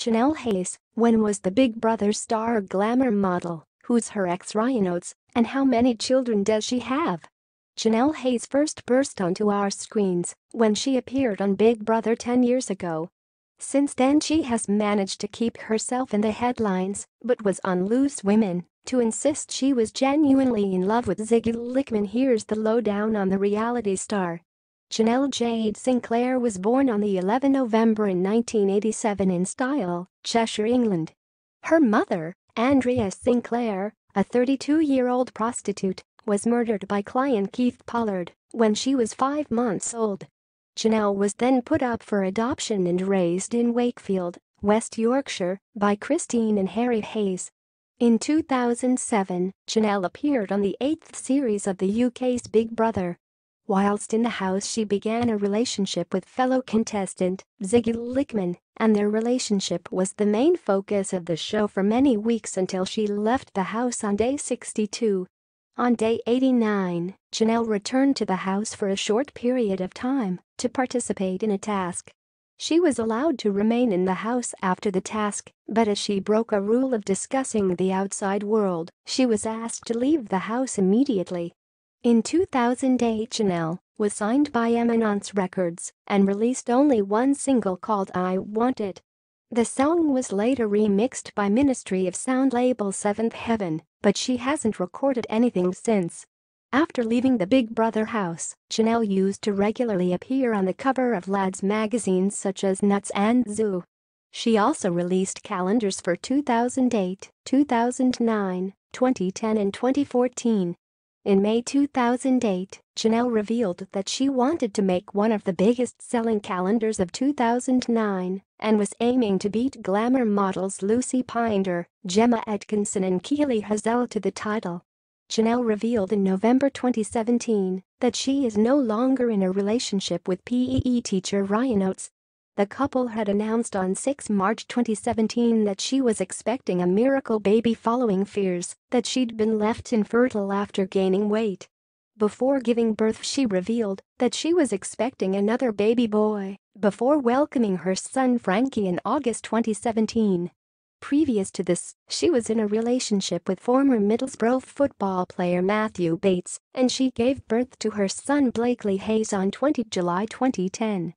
Chanelle Hayes, when was the Big Brother star glamour model, who's her ex Ryan Oates, and how many children does she have? Chanelle Hayes first burst onto our screens when she appeared on Big Brother 10 years ago. Since then she has managed to keep herself in the headlines but was on Loose Women to insist she was genuinely in love with Ziggy Lichman here's the lowdown on the reality star. Chanelle Jade Sinclair was born on the 11 November in 1987 in Styal, Cheshire, England. Her mother, Andrea Sinclair, a 32-year-old prostitute, was murdered by client Keith Pollard when she was five months old. Chanelle was then put up for adoption and raised in Wakefield, West Yorkshire, by Christine and Harry Hayes. In 2007, Janelle appeared on the eighth series of the UK's Big Brother. Whilst in the house she began a relationship with fellow contestant Ziggy Lichman, and their relationship was the main focus of the show for many weeks until she left the house on day 62. On day 89, Chanelle returned to the house for a short period of time to participate in a task. She was allowed to remain in the house after the task, but as she broke a rule of discussing the outside world, she was asked to leave the house immediately. In 2008 Chanelle was signed by Eminence Records and released only one single called I Want It. The song was later remixed by Ministry of Sound label Seventh Heaven, but she hasn't recorded anything since. After leaving the Big Brother house, Chanel used to regularly appear on the cover of lads magazines such as Nuts and Zoo. She also released calendars for 2008, 2009, 2010 and 2014. In May 2008, Chanelle revealed that she wanted to make one of the biggest-selling calendars of 2009 and was aiming to beat glamour models Lucy Pinder, Gemma Atkinson and Keely Hazell to the title. Chanelle revealed in November 2017 that she is no longer in a relationship with PE teacher Ryan Oates the couple had announced on 6 March 2017 that she was expecting a miracle baby following fears that she'd been left infertile after gaining weight. Before giving birth she revealed that she was expecting another baby boy before welcoming her son Frankie in August 2017. Previous to this, she was in a relationship with former Middlesbrough football player Matthew Bates, and she gave birth to her son Blakely Hayes on 20 July 2010.